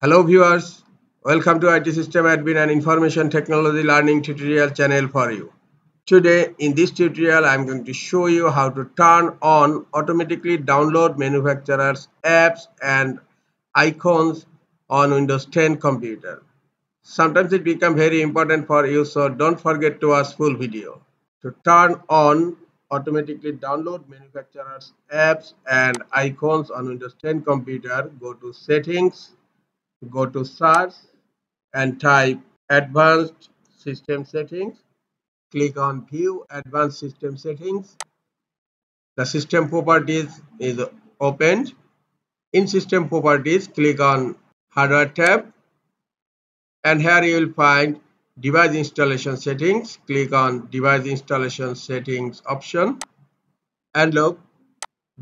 Hello viewers, welcome to IT System Admin and Information Technology Learning tutorial channel for you. Today in this tutorial I am going to show you how to turn on automatically download manufacturers apps and icons on Windows 10 computer. Sometimes it become very important for you so don't forget to watch full video. To turn on automatically download manufacturers apps and icons on Windows 10 computer go to settings go to search and type advanced system settings. Click on view advanced system settings. The system properties is opened. In system properties click on hardware tab. And here you will find device installation settings. Click on device installation settings option. And look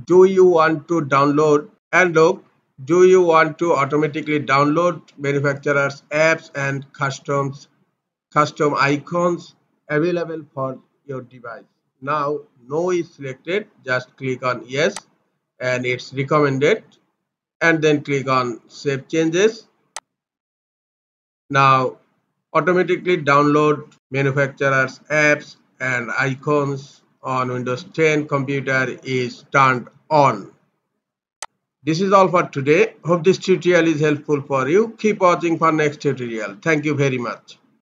do you want to download and look do you want to automatically download manufacturers apps and customs custom icons available for your device? Now no is selected. Just click on yes and it's recommended. And then click on save changes. Now automatically download manufacturers apps and icons on windows 10 computer is turned on this is all for today. Hope this tutorial is helpful for you. Keep watching for next tutorial. Thank you very much.